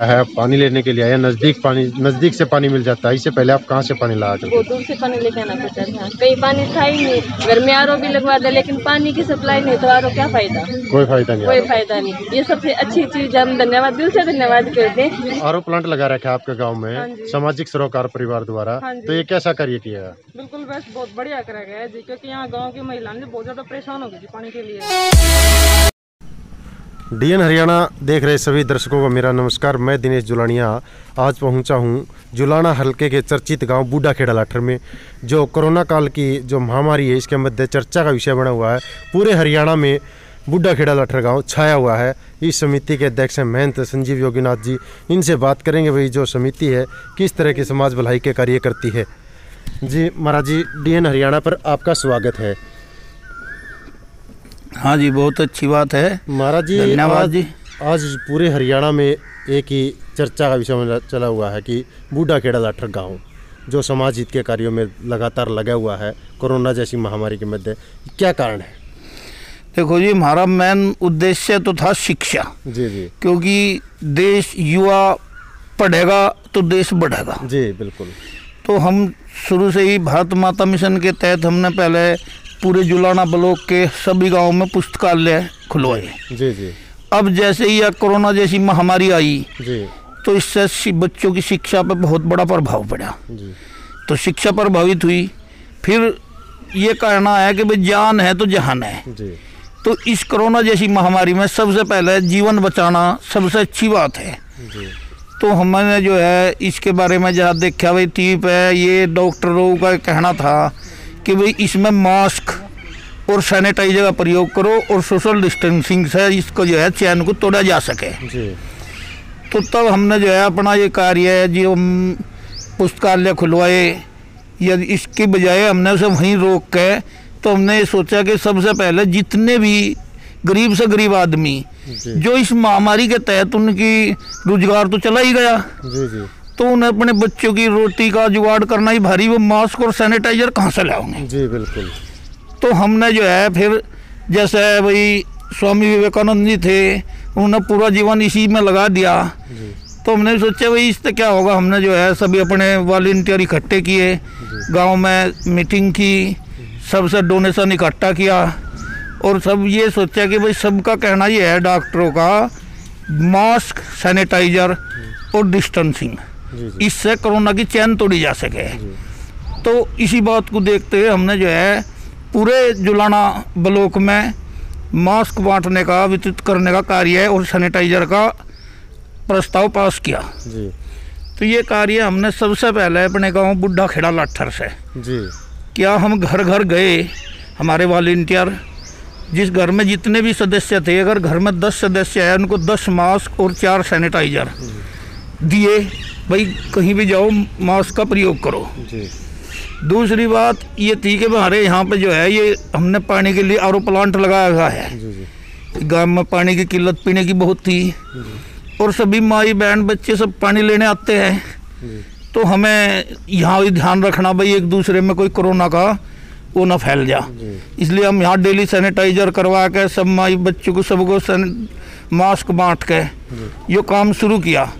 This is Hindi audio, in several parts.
है? पानी लेने के लिए आया नज़दीक पानी नज़दीक से पानी मिल जाता है। इससे पहले आप कहाँ से पानी लाया करते दूर से पानी लेके आना पड़ता था। कहीं पानी था ही नहीं। घर में आर भी लगवा दे लेकिन पानी की सप्लाई नहीं तो आर क्या फ़ायदा? कोई फ़ायदा नहीं। कोई फ़ायदा नहीं। ये सबसे अच्छी चीज़ हम धन्यवाद दिल से धन्यवाद करते हैं। आर प्लांट लगा रखा है आपके गाँव हाँ में सामाजिक सरोकार परिवार द्वारा। हाँ तो ये कैसा कार्य किया है? बिल्कुल बस बहुत बढ़िया करा गया है जी क्योंकि यहाँ गाँव की महिलाएँ बहुत ज़्यादा परेशान हो गई थी पानी के लिए। डीएन हरियाणा देख रहे सभी दर्शकों को मेरा नमस्कार। मैं दिनेश जुलानिया। आज पहुँचा हूँ जुलाना हलके के चर्चित गाँव बूढ़ा खेड़ा लाठर में, जो कोरोना काल की जो महामारी है, इसके मध्य चर्चा का विषय बना हुआ है। पूरे हरियाणा में बूढ़ा खेड़ा लाठर गाँव छाया हुआ है। इस समिति के अध्यक्ष हैं महंत संजीव योगीनाथ जी। इनसे बात करेंगे भाई जो समिति है, किस तरह की समाज भलाई के कार्य करती है। जी महाराज जी, डीएन हरियाणा पर आपका स्वागत है। हाँ जी बहुत अच्छी बात है। महाराज जी धन्यवाद जी। आज पूरे हरियाणा में एक ही चर्चा का विषय चला हुआ है कि बूढ़ा खेड़ा लाठर गाँव जो समाज हित के कार्यों में लगातार लगा हुआ है कोरोना जैसी महामारी के मध्य क्या कारण है? देखो जी हमारा मेन उद्देश्य तो था शिक्षा। जी जी। क्योंकि देश युवा पढ़ेगा तो देश बढ़ेगा। जी बिल्कुल। तो हम शुरू से ही भारत माता मिशन के तहत हमने पहले पूरे जुलाना ब्लॉक के सभी गाँवों में पुस्तकालय खुलवाए। जी जी। अब जैसे ही यह कोरोना जैसी महामारी आई जी। तो इससे बच्चों की शिक्षा पर बहुत बड़ा प्रभाव पड़ा। जी। तो शिक्षा प्रभावित हुई। फिर ये कहना है कि भाई जान है तो जहान है। जी। तो इस कोरोना जैसी महामारी में सबसे पहले जीवन बचाना सबसे अच्छी बात है। जी। तो हमने जो है इसके बारे में जहाँ देखा भाई टीप है ये डॉक्टरों का कहना था कि भाई इसमें मास्क और सैनिटाइजर का प्रयोग करो और सोशल डिस्टेंसिंग से इसको जो है चैन को तोड़ा जा सके। जी। तो तब हमने जो है अपना ये कार्य है जो हम पुस्तकालय खुलवाए। या इसके बजाय हमने उसे वहीं रोक के तो हमने ये सोचा कि सबसे पहले जितने भी गरीब से गरीब आदमी जो इस महामारी के तहत उनकी रोज़गार तो चला ही गया। जी जी। तो उन्हें अपने बच्चों की रोटी का जुगाड़ करना ही भारी वो मास्क और सैनिटाइजर कहाँ से लाओगे? जी बिल्कुल। तो हमने जो है फिर जैसे भाई स्वामी विवेकानंद जी थे उन्होंने पूरा जीवन इसी में लगा दिया। जी। तो हमने सोचा भाई इससे क्या होगा? हमने जो है सभी अपने वॉल्टियर इकट्ठे किए गाँव में मीटिंग की सबसे डोनेशन इकट्ठा किया और सब ये सोचा कि भाई सबका कहना ये है डॉक्टरों का मास्क सैनिटाइजर और डिस्टेंसिंग। इससे कोरोना की चैन तोड़ी जा सके। तो इसी बात को देखते हुए हमने जो है पूरे जुलाना ब्लॉक में मास्क बांटने का वितरित करने का कार्य है और सैनिटाइजर का प्रस्ताव पास किया। जी। तो ये कार्य हमने सबसे पहले अपने गाँव बुढ़ा खेड़ा लाठर से। जी। क्या हम घर घर गए हमारे वॉल्टियर? जिस घर में जितने भी सदस्य थे अगर घर में दस सदस्य है उनको दस मास्क और चार सैनिटाइजर दिए। भाई कहीं भी जाओ मास्क का प्रयोग करो। जी। दूसरी बात ये थी कि हमारे यहाँ पे जो है ये हमने पानी के लिए आर प्लांट लगाया हुआ है। गाँव में पानी की किल्लत पीने की बहुत थी। और सभी माई बहन बच्चे सब पानी लेने आते हैं। तो हमें यहाँ भी ध्यान रखना भाई एक दूसरे में कोई कोरोना का वो ना फैल जा। इसलिए हम यहाँ डेली सैनिटाइजर करवा के सब माई बच्चों को सबको मास्क बांट के ये काम शुरू किया।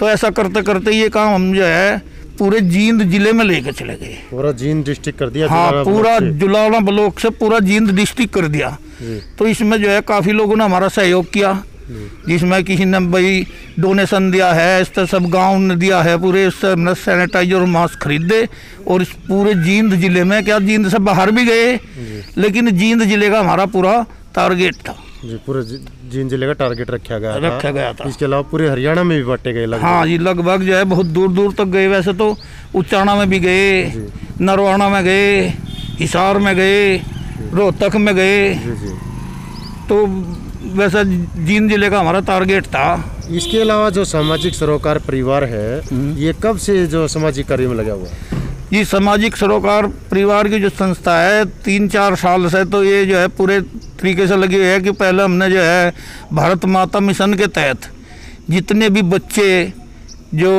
तो ऐसा करते करते ये काम हम जो है पूरे जींद ज़िले में लेके चले गए। पूरा जींद डिस्ट्रिक्ट कर दिया हाँ पूरा। जुलाना ब्लॉक से पूरा जींद डिस्ट्रिक्ट कर दिया। तो इसमें जो है काफ़ी लोगों ने हमारा सहयोग किया। जिसमें किसी ने भाई डोनेशन दिया है इस तरह सब गाँव ने दिया है पूरे इससे हमने सैनिटाइजर और मास्क खरीदे और इस पूरे जींद ज़िले में क्या जींद से बाहर भी गए लेकिन जींद ज़िले का हमारा पूरा टारगेट था। जी पूरे जींद ज़िले का टारगेट रखा गया था। रखा गया था। इसके अलावा पूरे हरियाणा में भी बांटे गए लगभग। हाँ जी लगभग जो है बहुत दूर दूर तक गए वैसे तो। उचाना में भी गए नरवाना में गए हिसार में गए रोहतक में गए। तो वैसा जींद ज़िले का हमारा टारगेट था। इसके अलावा जो सामाजिक सरोकार परिवार है ये कब से जो सामाजिक कार्य में लगा हुआ है? ये सामाजिक सरोकार परिवार की जो संस्था है तीन चार साल से तो ये जो है पूरे तरीके से लगी हुई है कि पहले हमने जो है भारत माता मिशन के तहत जितने भी बच्चे जो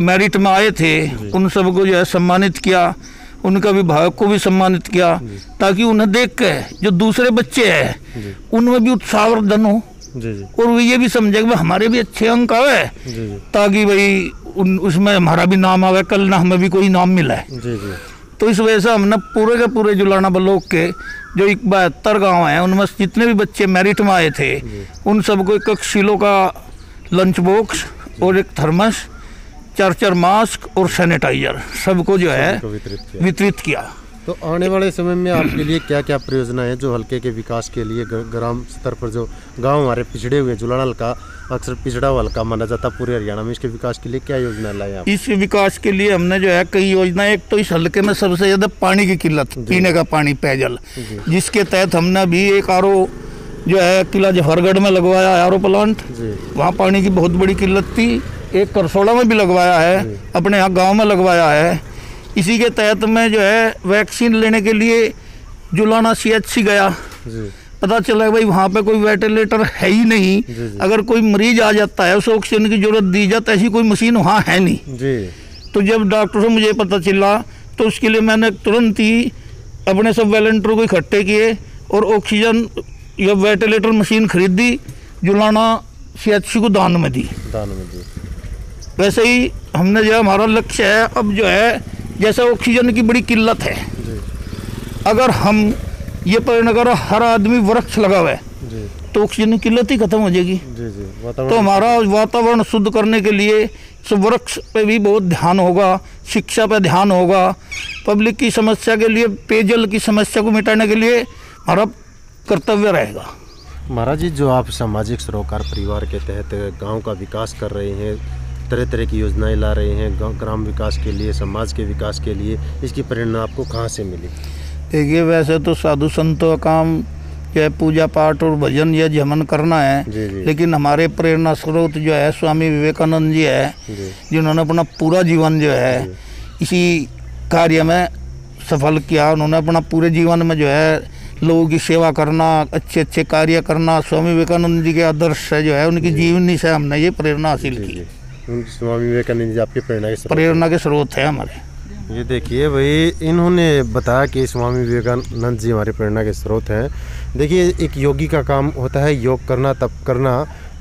मेरिट में आए थे उन सबको जो है सम्मानित किया उनका अभिभावक को भी सम्मानित किया ताकि उन्हें देख के जो दूसरे बच्चे हैं उनमें भी उत्साहवर्धन हो। जी जी। और वो ये भी समझे कि हमारे भी अच्छे अंक आवे ताकि भाई उन उसमें हमारा भी नाम आवे कल ना हमें भी कोई नाम मिला है। तो इस वजह से हमने पूरे के पूरे जुलाना ब्लॉक के जो एक बहत्तर गाँव हैं उनमें जितने भी बच्चे मेरिट में आए थे उन सबको एक एक सिलो का लंच बॉक्स और एक थर्मस चार चार मास्क और सैनिटाइजर सबको जो है वितरित किया। वितरित किया। तो आने वाले समय में आपके लिए क्या क्या परियोजना है जो हल्के के विकास के लिए ग्राम स्तर पर जो गाँव हमारे पिछड़े हुए जुलाना हल्का अक्सर पिछड़ा हुआ हल्का माना जाता पूरे हरियाणा में इसके विकास के लिए क्या योजना लाई आप? इस विकास के लिए हमने जो है कई योजना एक तो इस हल्के में सबसे ज़्यादा पानी की किल्लत पीने का पानी पेयजल जिसके तहत हमने अभी एक आरओ जो है किला जफरगढ़ में लगवाया आर प्लांट। वहाँ पानी की बहुत बड़ी किल्लत थी। एक करसोड़ा में भी लगवाया है अपने यहाँ गाँव में लगवाया है। इसी के तहत मैं जो है वैक्सीन लेने के लिए जुलाना सीएचसी गया। जी। पता चला भाई वहाँ पे कोई वेंटिलेटर है ही नहीं। जी, जी। अगर कोई मरीज़ आ जाता है उसे ऑक्सीजन की ज़रूरत दी जाती है ऐसी कोई मशीन वहाँ है नहीं। जी। तो जब डॉक्टर से मुझे पता चला तो उसके लिए मैंने तुरंत ही अपने सब वॉलेंटियरों को इकट्ठे किए और ऑक्सीजन या वेंटिलेटर मशीन खरीदी जुलाना सीएचसी को दान में दी। दान में जी वैसे ही हमने जो हमारा लक्ष्य है अब जो है जैसे ऑक्सीजन की बड़ी किल्लत है। अगर हम ये परिणय करो हर आदमी वृक्ष लगावे जी। तो ऑक्सीजन की किल्लत ही खत्म हो जाएगी। तो हमारा वातावरण शुद्ध करने के लिए वृक्ष पे भी बहुत ध्यान होगा शिक्षा पे ध्यान होगा पब्लिक की समस्या के लिए पेयजल की समस्या को मिटाने के लिए हमारा कर्तव्य रहेगा। महाराज जी जो आप सामाजिक सरोकार परिवार के तहत गाँव का विकास कर रहे हैं तरह तरह की योजनाएँ ला रहे हैं गाँव ग्राम विकास के लिए समाज के विकास के लिए इसकी प्रेरणा आपको कहाँ से मिली? देखिए वैसे तो साधु संतों का काम जो है पूजा पाठ और भजन या जमन करना है जी जी। लेकिन हमारे प्रेरणा स्रोत जो है स्वामी विवेकानंद जी है जिन्होंने अपना पूरा जीवन जो है इसी कार्य में सफल किया। उन्होंने अपना पूरे जीवन में जो है लोगों की सेवा करना अच्छे अच्छे कार्य करना स्वामी विवेकानंद जी के आदर्श से जो है उनकी जीवनी से हमने ये प्रेरणा हासिल की। स्वामी विवेकानंद जी आपकी प्रेरणा के प्रेरणा के स्रोत है हमारे। ये देखिए भाई इन्होंने बताया कि स्वामी विवेकानंद जी हमारे प्रेरणा के स्रोत हैं। देखिए एक योगी का काम होता है योग करना तप करना।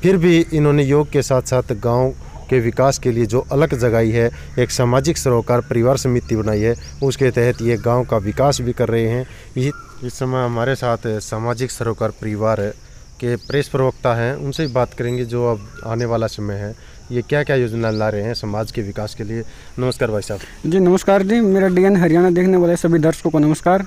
फिर भी इन्होंने योग के साथ साथ गाँव के विकास के लिए जो अलग जगाई है एक सामाजिक सरोकार परिवार समिति बनाई है उसके तहत ये गाँव का विकास भी कर रहे हैं। ये इस समय हमारे साथ सामाजिक सरोकार परिवार के प्रेस प्रवक्ता हैं उनसे बात करेंगे जो अब आने वाला समय है। ये क्या क्या योजना ला रहे हैं समाज के विकास के लिए? नमस्कार भाई साहब। जी, नमस्कार जी। मेरा डीएन हरियाणा देखने वाले सभी दर्शकों को नमस्कार।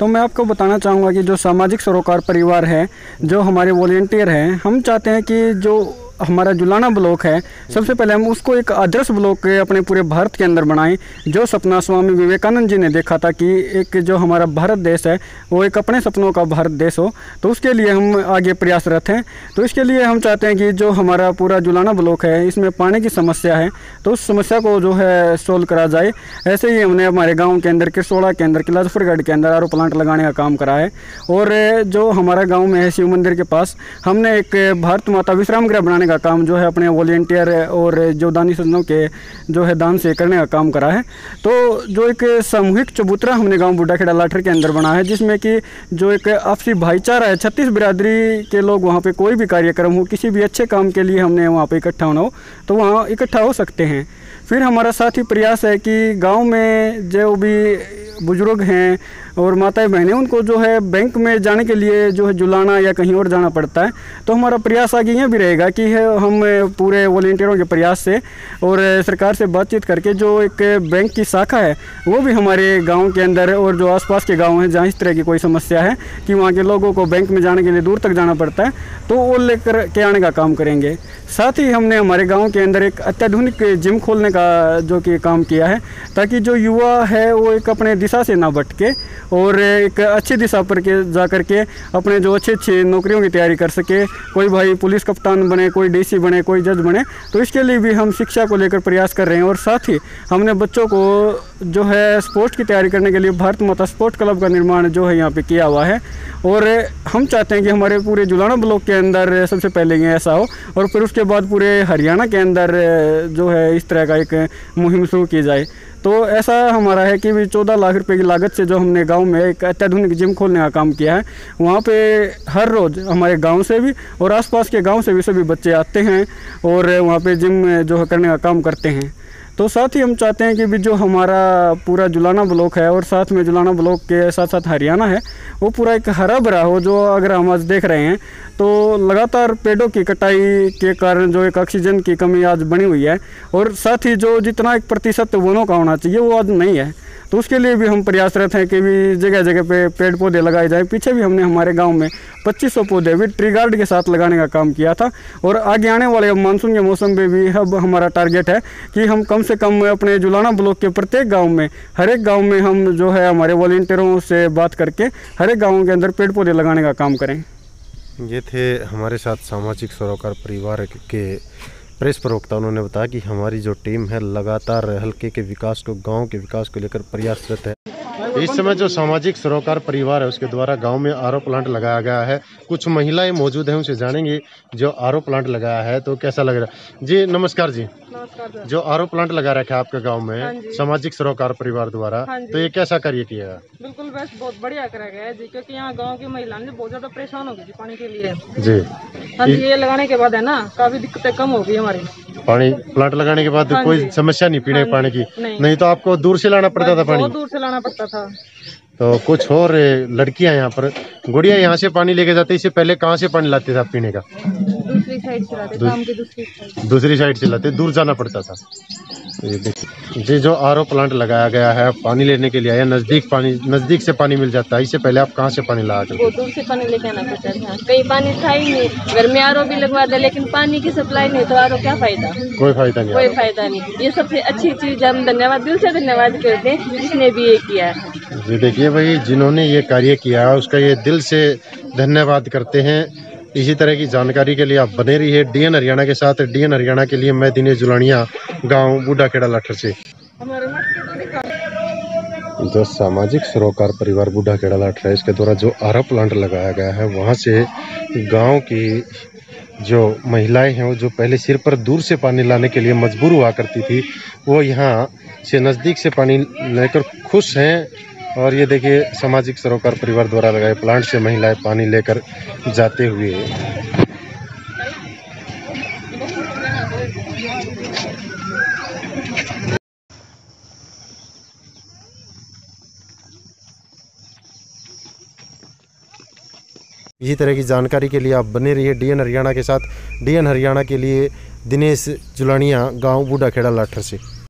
तो मैं आपको बताना चाहूँगा कि जो सामाजिक सरोकार परिवार है, जो हमारे वॉलेंटियर हैं, हम चाहते हैं कि जो हमारा जुलाना ब्लॉक है। सबसे पहले हम उसको एक आदर्श ब्लॉक अपने पूरे भारत के अंदर बनाएँ, जो सपना स्वामी विवेकानंद जी ने देखा था कि एक जो हमारा भारत देश है, वो एक अपने सपनों का भारत देश हो। तो उसके लिए हम आगे प्रयासरत हैं। तो इसके लिए हम चाहते हैं कि जो हमारा पूरा जुलाना ब्लॉक है, इसमें पानी की समस्या है तो उस समस्या को जो है सोल्व करा जाए। ऐसे ही हमने हमारे गाँव के अंदर किसोड़ा के अंदर किला जफरगढ़ के अंदर आर प्लांट लगाने का काम करा है। और जो हमारा गाँव में है, शिव मंदिर के पास, हमने एक भारत माता विश्राम गृह बनाने का काम जो है अपने वॉलेंटियर और जो दानी सज्जनों के जो है दान से करने का काम करा है। तो जो एक सामूहिक चबूतरा हमने गाँव बूढ़ा खेड़ा लाठर के अंदर बना है, जिसमें कि जो एक आपसी भाईचारा है, छत्तीस बिरादरी के लोग वहाँ पर कोई भी कार्यक्रम हो, किसी भी अच्छे काम के लिए हमने वहाँ पर इकट्ठा होना हो तो वहाँ इकट्ठा हो सकते हैं। फिर हमारा साथ ही प्रयास है कि गाँव में जो भी बुज़ुर्ग हैं और माताएँ बहनें, उनको जो है बैंक में जाने के लिए जो है जुलाना या कहीं और जाना पड़ता है। तो हमारा प्रयास आगे ये भी रहेगा कि हम पूरे वॉलेंटियरों के प्रयास से और सरकार से बातचीत करके जो एक बैंक की शाखा है, वो भी हमारे गाँव के अंदर और जो आसपास के गाँव हैं, जहाँ इस तरह की कोई समस्या है कि वहाँ के लोगों को बैंक में जाने के लिए दूर तक जाना पड़ता है तो वो लेकर के आने का काम करेंगे। साथ ही हमने हमारे गाँव के अंदर एक अत्याधुनिक जिम खोलने का जो कि काम किया है, ताकि जो युवा है, वो एक अपने दिशा से ना भटके और एक अच्छी दिशा पर के जा कर के अपने जो अच्छे अच्छे नौकरियों की तैयारी कर सके, कोई भाई पुलिस कप्तान बने, कोई डीसी बने, कोई जज बने तो इसके लिए भी हम शिक्षा को लेकर प्रयास कर रहे हैं और साथ ही हमने बच्चों को जो है स्पोर्ट्स की तैयारी करने के लिए भारत माता स्पोर्ट क्लब का निर्माण जो है यहाँ पे किया हुआ है। और हम चाहते हैं कि हमारे पूरे जुलाना ब्लॉक के अंदर सबसे पहले ये ऐसा हो और फिर उसके बाद पूरे हरियाणा के अंदर जो है इस तरह का एक मुहिम शुरू की जाए। तो ऐसा हमारा है कि चौदह लाख रुपए की लागत से जो हमने गाँव में एक अत्याधुनिक जिम खोलने का काम किया है, वहाँ पे हर रोज़ हमारे गाँव से भी और आसपास के गाँव से भी सभी बच्चे आते हैं और वहाँ पे जिम जो करने का काम करते हैं। तो साथ ही हम चाहते हैं कि भी जो हमारा पूरा जुलाना ब्लॉक है और साथ में जुलाना ब्लॉक के साथ साथ हरियाणा है, वो पूरा एक हरा भरा हो, जो अगर हम आज देख रहे हैं तो लगातार पेड़ों की कटाई के कारण जो एक ऑक्सीजन की कमी आज बनी हुई है और साथ ही जो जितना एक प्रतिशत वनों का होना चाहिए, वो आज नहीं है। तो उसके लिए भी हम प्रयासरत हैं कि भी जगह जगह पे पेड़ पौधे लगाए जाए। पीछे भी हमने हमारे गाँव में 2500 पौधे भी ट्री गार्ड के साथ लगाने का काम किया था और आगे आने वाले मानसून के मौसम में भी अब हमारा टारगेट है कि हम कम से कम अपने जुलाना ब्लॉक के प्रत्येक गाँव में हर एक गाँव में हम जो है हमारे वॉल्टियरों से बात करके हर एक गाँव के अंदर पेड़ पौधे लगाने का काम करें। ये थे हमारे साथ सामाजिक सरोकार परिवार के प्रेस प्रवक्ता, उन्होंने बताया कि हमारी जो टीम है लगातार हल्के के विकास को, गाँव के विकास को लेकर प्रयासरत है। इस समय जो सामाजिक सरोकार परिवार है उसके द्वारा गाँव में आर प्लांट लगाया गया है। कुछ महिलाएँ मौजूद हैं उनसे जानेंगे जो आर प्लांट लगाया है तो कैसा लग रहा है? जी नमस्कार जी। नमस्कार जो आर प्लांट लगा रखा है आपके गाँव हाँ में सामाजिक सरोकार परिवार द्वारा हाँ तो ये कैसा कार्य किया है? बिल्कुल बस बहुत बढ़िया करा गया है जी क्योंकि यहाँ गाँव की महिलाएँ बहुत ज़्यादा परेशान हो गई पानी के लिए। जी। हाँ जी ये लगाने के बाद है ना काफ़ी दिक्कतें कम होगी हमारी। पानी प्लांट लगाने के बाद हाँ कोई समस्या नहीं पीने हाँ पानी की। नहीं। नहीं तो आपको दूर से लाना पड़ता था पानी? दूर से लाना पड़ता था। तो कुछ और लड़कियाँ यहाँ पर। गुड़िया यहाँ से पानी लेके जाते इससे पहले कहाँ से पानी लाते थे आप पीने का? साइड से लाते काम की दूसरी साइड। दूसरी साइड से लाते दूर जाना पड़ता था। तो ये देखिए जी जो आर प्लांट लगाया गया है पानी लेने के लिए आया नज़दीक पानी नज़दीक से पानी मिल जाता है इससे पहले आप कहाँ से पानी करते दूर से पानी लेके आना पड़ता था। कहीं पानी था ही नहीं। घर में आर भी लगवा दे लेकिन पानी की सप्लाई नहीं तो आर क्या फ़ायदा? कोई फ़ायदा नहीं कोई फ़ायदा नहीं। ये सबसे अच्छी चीज़ हम धन्यवाद दिल से धन्यवाद करते हैं जिसने भी ये किया है। जी देखिए भाई जिन्होंने ये कार्य किया है उसका ये दिल से धन्यवाद करते हैं। इसी तरह की जानकारी के लिए आप बने रहिए डीएन हरियाणा के साथ। डीएन हरियाणा के लिए मैं दिनेश जुलानिया, गाँव बूढ़ा खेड़ा लाठर से। जो सामाजिक सरोकार परिवार बूढ़ा खेड़ा लाठर है। इसके द्वारा जो आरा प्लांट लगाया गया है, वहाँ से गाँव की जो महिलाएँ हैं, वो जो पहले सिर पर दूर से पानी लाने के लिए मजबूर हुआ करती थी, वो यहाँ से नज़दीक से पानी लेकर खुश हैं। और ये देखिए, सामाजिक सरोकार परिवार द्वारा लगाए प्लांट से महिलाएँ पानी लेकर जाते हुए। इसी तरह की जानकारी के लिए आप बने रहिए डीएन हरियाणा के साथ। डीएन हरियाणा के लिए दिनेश जुलानिया, गाँव बूढ़ा खेड़ा लाठर से।